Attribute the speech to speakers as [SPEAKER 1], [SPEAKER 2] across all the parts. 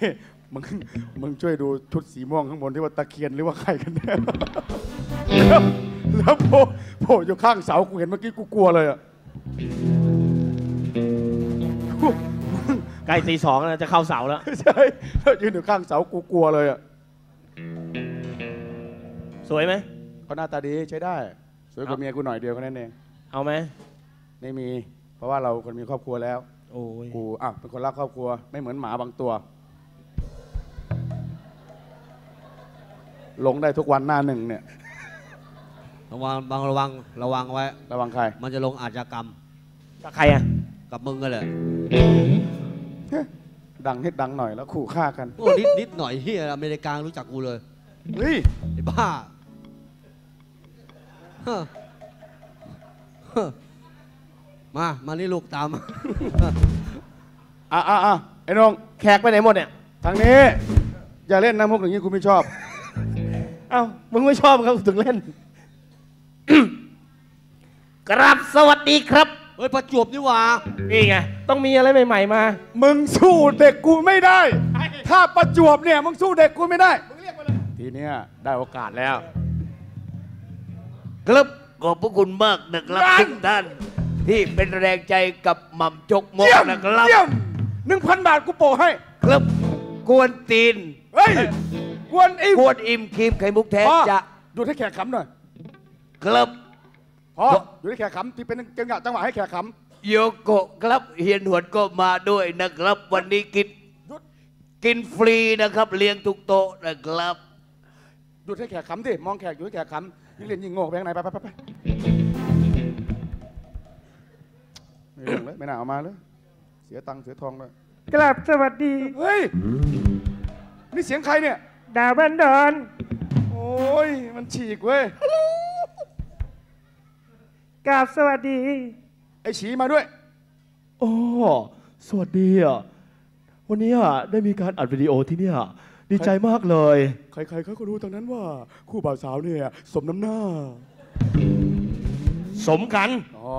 [SPEAKER 1] นี่มึงมึงช่วยดูชุดสีม่วงข้างบนที่ว่าตะเคียนหรือว่าใครกันแน่แล้วแล้วโผล่โผล่อยู่ข้างเสากูเห็นเมื่อกี้กูกลัวเลยอะ
[SPEAKER 2] ใกล้ตีสองแล้วจะเข้าเสาแล้ว
[SPEAKER 1] ใช่แล้วยืนอยู่ข้างเสากูกลัวเลยอะ
[SPEAKER 2] สวยไหม
[SPEAKER 1] เขาหน้าตาดีใช้ได้ สวยกว่าเมียกูหน่อยเดียวแค่นั้นเอง
[SPEAKER 2] เอาไหม
[SPEAKER 1] ไม่มี เพราะว่าเราคนมีครอบครัวแล้ว
[SPEAKER 2] โอ้ย
[SPEAKER 1] กูอะเป็นคนรักครอบครัวไม่เหมือนหมาบางตัว ลงได้ทุกวันหน้าหนึ่งเนี่ย
[SPEAKER 3] ระวังบางระวังระวังไว้
[SPEAKER 1] ระวังใคร
[SPEAKER 3] มันจะลงอาชญากรรม
[SPEAKER 2] กับใครอะ
[SPEAKER 3] กับมึงกันแหละ
[SPEAKER 1] ดังให้ดังหน่อยแล้วขู่ฆ่ากัน
[SPEAKER 3] โอ้นิดนิดหน่อยเฮียอเมริการู้จักกูเลย
[SPEAKER 1] เฮ้ย
[SPEAKER 3] ไอ้บ้าเฮ้อเฮ้อมา มานี่ลูกตามมา
[SPEAKER 1] อะอะอะไอ้นง
[SPEAKER 2] แขกไปไหนหมดเนี่ย
[SPEAKER 1] ทางนี้ อย่าเล่นน้ำมุกอย่างนี้กูไม่ชอบ
[SPEAKER 2] เอ้ามึงไม่ชอบเขาถึงเล่น กราบสวัสดีครับ
[SPEAKER 3] เฮ้ยประจวบนี่หว่า
[SPEAKER 2] นี่ไง ต้องมีอะไรใหม่ ๆ มา
[SPEAKER 1] มึงสู้เด็กกูไม่ได้ ถ้าประจวบเนี่ย มึงสู้เด็กกูไม่ได้ทีเนี้ยได้โอกาสแล้ว
[SPEAKER 4] ครับขอบพระคุณมากนะครับ
[SPEAKER 1] นั่น
[SPEAKER 4] ทุกท่าน ที่เป็นแรงใจกับหม่ำจกมก
[SPEAKER 1] เยี่ยม
[SPEAKER 4] นะครับ
[SPEAKER 1] เยี่ยมหนึ่งพันบาทกูโปะให้
[SPEAKER 4] ครับกวนตีน
[SPEAKER 1] เฮ้ย กวนอีก
[SPEAKER 4] กวนอิ่มครีมไข่มุกแท้
[SPEAKER 1] พ่อ
[SPEAKER 4] จะ
[SPEAKER 1] หยุดให้แขกขำหน่อย
[SPEAKER 4] ครับ
[SPEAKER 1] พอหยุดให้แขกขำที่เป็นจังหวะจังหวะให้แขกข
[SPEAKER 4] โยโกะครับเฮียนหวดก็มาด้วยนะครับ วันนี้กินำ
[SPEAKER 1] หยุด
[SPEAKER 4] กินฟรีนะครับ เลี้ยงทุกโต๊ะนะครับ
[SPEAKER 1] หยุดให้แขกขำดิมองแขกหยุดให้แขกขำยิ่งเล่นยิ่งโง่ไปข้างในไปไปไปไปไม่เรื่องเลยไม่น่าเอามาเลยเสียตังค์เสียทองเลย
[SPEAKER 5] กลับสวัสดี
[SPEAKER 1] เฮ้ย นี่เสียงใครเนี่ย
[SPEAKER 5] ดาวบันดอน
[SPEAKER 1] โอ้ย มันฉีกเว้ย
[SPEAKER 5] กลับสวัสดี
[SPEAKER 1] ไอ้ฉีมาด้วย
[SPEAKER 2] โอ้สวัสดีอะ วันนี้อะได้มีการอัดวิดีโอที่เนี่ยดีใจมากเลย
[SPEAKER 1] ใครๆเขาก็รู้ตรงนั้นว่า คู่บ่าวสาวเนี่ยสมน้ำหน้า
[SPEAKER 2] สมกัน
[SPEAKER 1] อ๋อ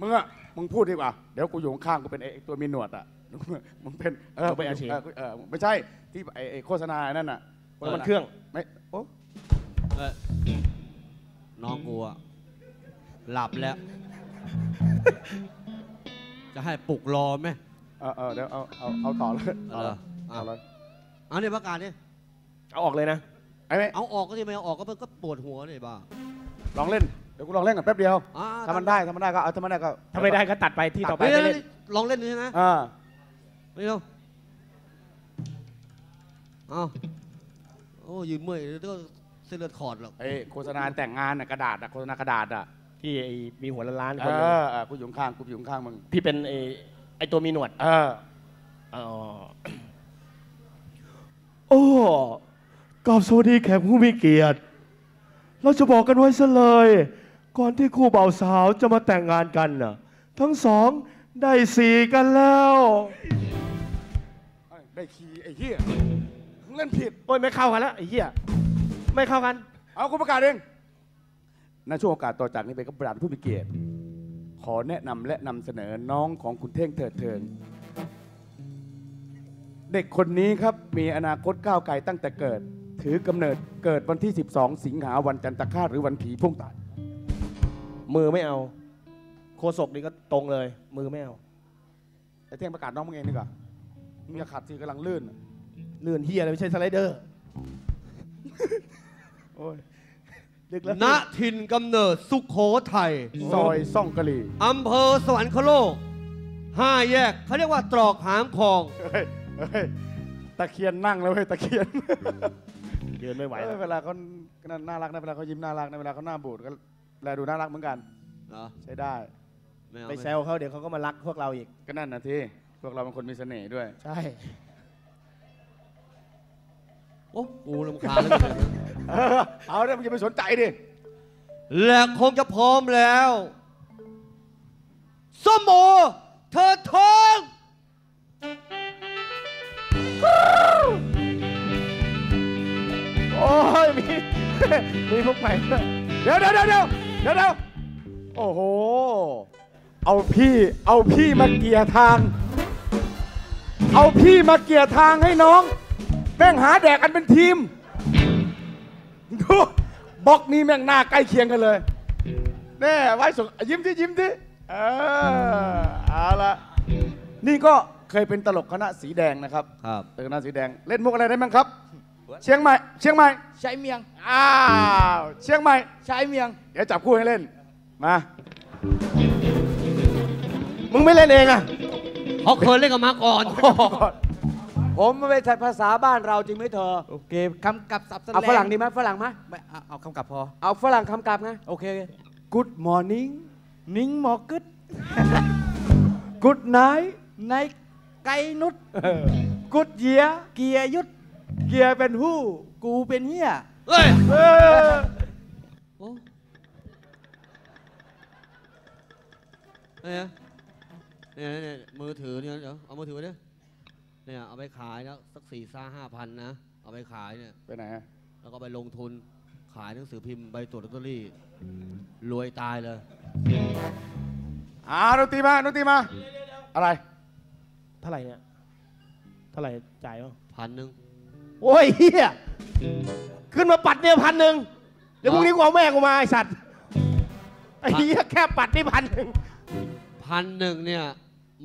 [SPEAKER 1] มึงอะมึงพูดดีกว่า เดี๋ยวกูอยู่ข้างๆกูเป็นไอ้ตัวมีหนวดอะ มึงเป็นเออ
[SPEAKER 2] มึงเป็นอาชีพ
[SPEAKER 1] เออเออไม่ใช่ที่ไอ้ไอ้โฆษณาไอ้นั่นน่ะ
[SPEAKER 2] น้ำมันเครื่อง
[SPEAKER 1] ไม่โอ้
[SPEAKER 3] เอ้ยน้องกูอะหลับแล้ว จะให้ปลุกรอไหม
[SPEAKER 1] เออเออเดี๋ยวเอาเอาเอาต่อเลย
[SPEAKER 3] เอาเหรอ
[SPEAKER 1] เอาเลย
[SPEAKER 3] เอาเนี่ยประกาศนี่
[SPEAKER 2] เอาออกเลยนะ
[SPEAKER 1] ไอ้ไม่
[SPEAKER 3] เอาออกก็ที่ไม่เอาออกก็มันก็ปวดหัวเลยบ้า
[SPEAKER 1] ลองเล่นเดี๋ยวกูลองเล่นกันแป๊บเดียว
[SPEAKER 3] อ่า
[SPEAKER 1] ถ้ามันได้ถ้ามันได้ก็เอาถ้ามันได้ก็
[SPEAKER 2] ถ้าไม่ได้ก็ตัดไปที่ต่อไป
[SPEAKER 3] เฮ้ย
[SPEAKER 2] ไม่เล่น
[SPEAKER 3] ลองเล่นดูใช่ไหม
[SPEAKER 1] อ่า
[SPEAKER 3] ไม่เอา เอาโอ้ยืนเมื่อยแล้วก็เส้นเลือดขอดหรอก
[SPEAKER 1] ไอ้โฆษณาแต่งงานน่ะกระดาษอะโฆษณากระดาษอะ
[SPEAKER 2] ที่ไอ้มีหัวล้านๆ
[SPEAKER 1] เอ
[SPEAKER 2] คนหนึ่ง
[SPEAKER 1] อเออกูอยู่ข้างๆกูอยู่ข้างๆมึง
[SPEAKER 2] ที่เป็นไอ้ไอ้ตัวมีหนวด
[SPEAKER 1] เออ
[SPEAKER 2] อ๋อโอ้กราบสวัสดีแขกผู้มีเกียรติ เราจะบอกกันไว้ซะเลย ก่อนที่คู่บ่าวสาวจะมาแต่งงานกันน่ะ ทั้งสองได้สีกันแล้ว
[SPEAKER 1] เอ้ย ได้คีย์ไอ้เหี้ยมึงเล่นผิด
[SPEAKER 2] โอ้ยไม่เข้ากันแล้วไอ้เหี้ยไม่เข้ากัน
[SPEAKER 1] เอากูประกาศเองในช่วงโอกาสต่อจากนี้ไปก็ประดานผู้มีเกียรติ ขอแนะนำและนำเสนอน้องของคุณเท่งเถิดเทิงเด็กคนนี้ครับมีอนาคตก้าวไกลตั้งแต่เกิด ถือกำเนิดเกิดวันที่ 12 สิงหาวันจันทคาตหรือวันผีพุ่งตาย
[SPEAKER 2] มือไม่เอาโคศกนี่ก็ตรงเลย มือไม่เอา
[SPEAKER 1] ไอ้เท่งประกาศน้องมึงเองดีกว่า มึงอย่าขัดสิกำลังลื่น
[SPEAKER 2] เลื่อนเฮียอะไรไม่ใช่สไลเดอร์
[SPEAKER 1] โอ้ย
[SPEAKER 2] ดึกแล้ว
[SPEAKER 3] ณถิ่นกำเนิดสุขโขทัย
[SPEAKER 1] ซอยซ่องกะหรี่
[SPEAKER 3] อำเภอสวรรคโลกห้าแยกเขาเรียกว่าตรอกหางคลอง
[SPEAKER 1] เฮ้ยเฮ้ยตะเคียนนั่งแล้วเว้ยตะเคียน
[SPEAKER 2] เดินไม่ไหว
[SPEAKER 1] เอ
[SPEAKER 2] แล้
[SPEAKER 1] อ
[SPEAKER 2] ว
[SPEAKER 1] เวลาเขาน่ารักนะเวลาเขายิ้มน่ารักนะเวลาเขาหน้าบูดก็แลดูน่ารักเหมือนกัน
[SPEAKER 3] เหรอ
[SPEAKER 1] ใช้ได้
[SPEAKER 3] ไม่เอา
[SPEAKER 2] ไป
[SPEAKER 3] ไม่
[SPEAKER 2] แซวเขาเดี๋ยวเขาก็มารักพวกเราอีก
[SPEAKER 1] ก็นั่นนะที่ พวกเราเป็นคนมีเสน่ห์ด้วย
[SPEAKER 2] ใช่
[SPEAKER 3] โอ้กูรำคาญแล้วเนี่ย
[SPEAKER 1] เออเอาเนี่ยมึงอย่าไปสนใจดิ
[SPEAKER 3] และคงจะพร้อมแล้วส้มโอเธอทอง
[SPEAKER 2] โอ้ยมี มีพวกใหม่ด้วย
[SPEAKER 1] เดี๋ยวเดี๋ยวเดี๋ยวเดี๋ยวเดี๋ยวเดี๋ยวโอ้โห เอาพี่ เอาพี่มาเกียร์ทาง เอาพี่มาเกลี่ยทางให้น้อง แม่งหาแดกกันเป็นทีม ดูบล็อกนี้แม่งหน้าใกล้เคียงกันเลยแน่ไว้สุดยิ้มที่ยิ้มที่เออเอาละนี่ก็เคยเป็นตลกคณะสีแดงนะครับ
[SPEAKER 3] ครับ
[SPEAKER 1] ตลกคณะสีแดงเล่นมุกอะไรได้บ้างครับ เชียงใหม่ เชียงใหม่
[SPEAKER 4] ใช้เมียง
[SPEAKER 1] อ้าวเชียงใหม่
[SPEAKER 4] ใช้เมียง
[SPEAKER 1] เดี๋ยวจับคู่ให้เล่นมา
[SPEAKER 2] มึงไม่เล่นเองอะ
[SPEAKER 3] เขาเคยเล่นกับมาก่อน
[SPEAKER 4] ผมไม่ใช่ภาษาบ้านเราจริงไหมเธอ
[SPEAKER 6] โอเคคำกับสับสน
[SPEAKER 4] เอาฝรั่งดีไหมฝรั่งไหม
[SPEAKER 6] ไม่เอาเอาคำกับพอ
[SPEAKER 4] เอาฝรั่งคำกลับไง
[SPEAKER 6] โอเค
[SPEAKER 4] Good morning
[SPEAKER 6] นิ้งหมอกึด
[SPEAKER 4] Good night
[SPEAKER 6] ในไก่นุด
[SPEAKER 4] Good year
[SPEAKER 6] เกียร์ยุด
[SPEAKER 4] เกียร์เป็นหู้
[SPEAKER 6] กูเป็นเฮีย
[SPEAKER 3] เฮ้ย
[SPEAKER 1] เออ
[SPEAKER 3] โอ้เนี่ย เนี่ยเนี่ยมือถือเนี่ยเดี๋ยวเอามือถือไปดิเนี่ยเอาไปขายแล้วสักสี่ซ่าห้าพันนะ เอาไปขายเนี่ย
[SPEAKER 1] ไปไหนอะ
[SPEAKER 3] แล้วก็ไปลงทุนขายหนังสือพิมพ์ใบตรวจลอตเตอรี่รวยตายเลย
[SPEAKER 1] อ่าดนตรีมาดนตรีมา อะไร
[SPEAKER 2] เท่าไหร่เนี่ย เท่าไหร่จ่ายมั้ง
[SPEAKER 3] พันหนึ่ง
[SPEAKER 2] โอ้ยเฮียขึ้นมาปัดเนี่ยพันหนึ่งเดี๋ยวพรุ่งนี้กูเอาแม่กูมาไอสัตว์ไอ้เหี้ยแค่ปัดนี่พันหนึ่ง
[SPEAKER 3] พันหนึ่งเนี่ย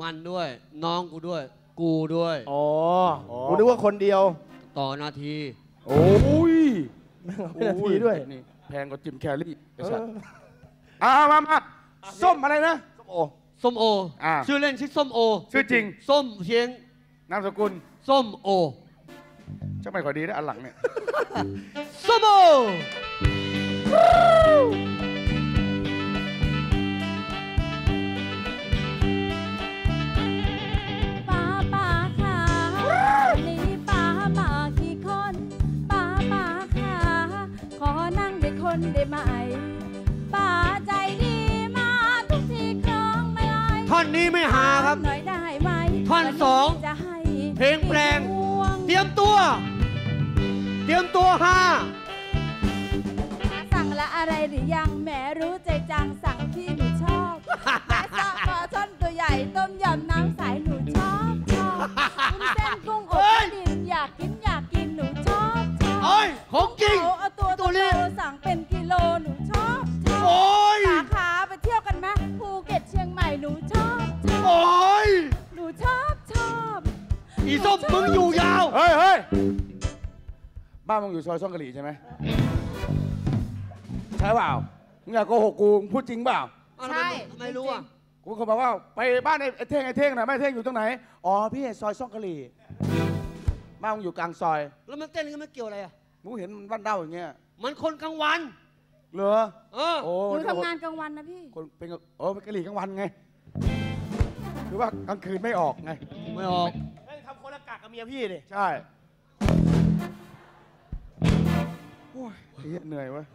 [SPEAKER 3] มันด้วย น้องกูด้วย กูด้วย
[SPEAKER 2] อ๋อ กูนึกว่าคนเดียว
[SPEAKER 3] ต่อนาที
[SPEAKER 1] โอ้ย
[SPEAKER 2] แม่งเอาไปนาทีด้วย
[SPEAKER 1] นี่แพงกว่าจิมแคลรี่ไอ้สัตว์อ่ามามาส้มอะไรนะส้มโอ
[SPEAKER 3] ส้มโอ
[SPEAKER 1] อ่า
[SPEAKER 3] ชื่อเล่นชื่อส้มโอ
[SPEAKER 1] ชื่อจริง
[SPEAKER 3] ส้มเชียง
[SPEAKER 1] นามสกุล
[SPEAKER 3] ส้มโอ
[SPEAKER 1] จะไม่ค่อยดีนะอันหลังเนี่ย
[SPEAKER 3] ส้มโอ
[SPEAKER 7] ท่อ
[SPEAKER 3] นนี้ไม่หาครับ
[SPEAKER 7] หน่อยได้ไหม
[SPEAKER 3] ท่อนสอง
[SPEAKER 7] จะให้
[SPEAKER 3] เพลงแปลง
[SPEAKER 7] ห่วง
[SPEAKER 3] เตรียมตัว เตรียมตัวฮา
[SPEAKER 7] สั่งละอะไรหรือยังแหมรู้ใจจังสั่งที่หนูชอบแม่ซอปลาช่อนตัวใหญ่ต้มยำน้ำใสหนู ส้มมึงอ
[SPEAKER 3] ยู่ยาว
[SPEAKER 1] เฮ้ยเฮ้ยบ้านมึงอยู่ซอยซ่องกะหรี่ใช่ไหมใช่เปล่ามึงอยากโกหกกูมึงพูดจริงเปล่า
[SPEAKER 7] ใช่
[SPEAKER 3] ไม่รู้อะ
[SPEAKER 1] กูเขาบอกว่าไปบ้านไอ้ไอ้เท่งไอ้เท่งนะไม่เท่งอยู่ตรงไหนอ๋อพี่ซอยซ่องกะหรี่บ้านมึงอยู่กลางซอย
[SPEAKER 3] แล้วมันเต้นกันไม่เกี่ยวอะไรอะ
[SPEAKER 1] มึงเห็นมันบ้านเด้าอย่างเงี้ย
[SPEAKER 3] มันคนกลางวัน
[SPEAKER 1] เหรอ
[SPEAKER 3] เออ
[SPEAKER 1] โอ้
[SPEAKER 7] หนูทำงานกลางวันนะพี่
[SPEAKER 1] คนเป็นโอ้เป็นกะหรี่กลางวันไงคือว่ากลางคืนไม่ออกไง
[SPEAKER 3] ไม่ออก
[SPEAKER 2] กากกับเมียพี่ดิ
[SPEAKER 1] ใช่โอ้ยเหี้ยเหนื่อยเว้ย